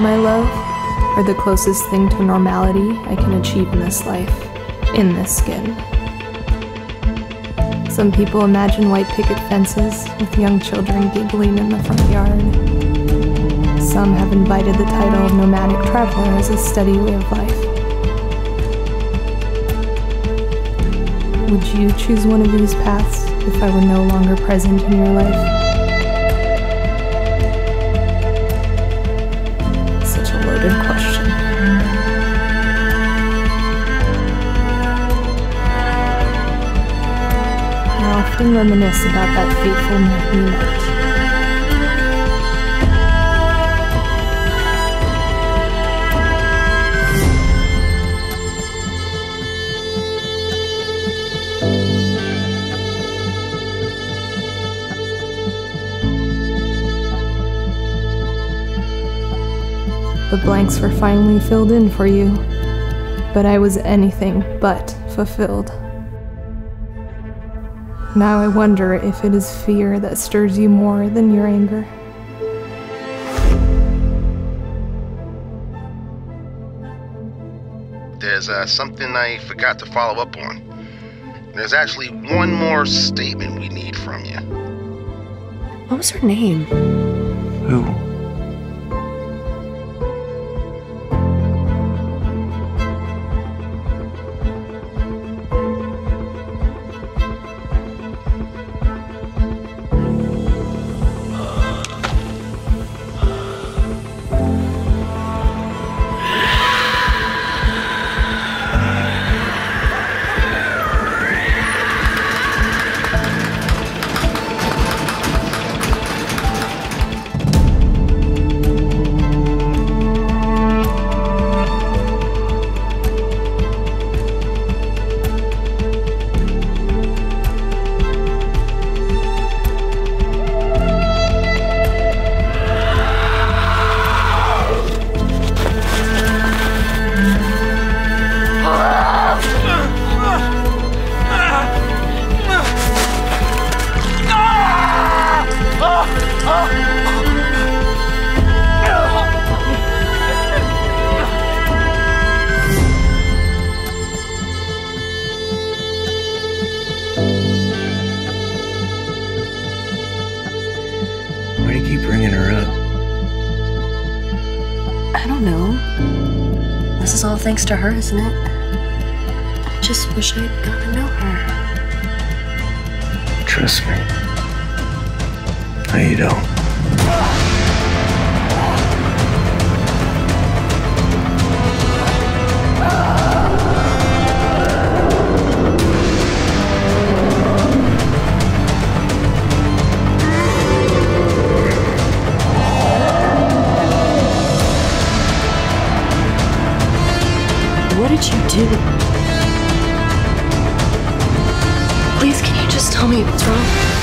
my love, are the closest thing to normality I can achieve in this life, in this skin. Some people imagine white picket fences with young children giggling in the front yard. Some have invited the title of nomadic traveler as a steady way of life. Would you choose one of these paths if I were no longer present in your life? Often reminisce about that fateful night we met. The blanks were finally filled in for you, but I was anything but fulfilled. Now I wonder if it is fear that stirs you more than your anger. There's uh, something I forgot to follow up on. There's actually one more statement we need from you. What was her name? Who? Why do you keep bringing her up? I don't know. This is all thanks to her, isn't it? I just wish I'd got to know her. Trust me. No, you don't. What did you do? Please, can you just tell me what's wrong?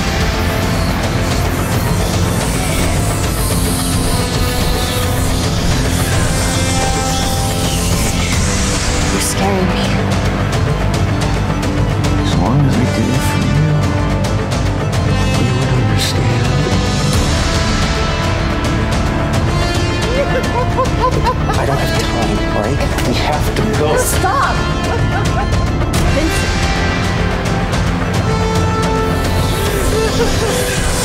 I don't have time, right? We have to go. Stop! Vincent.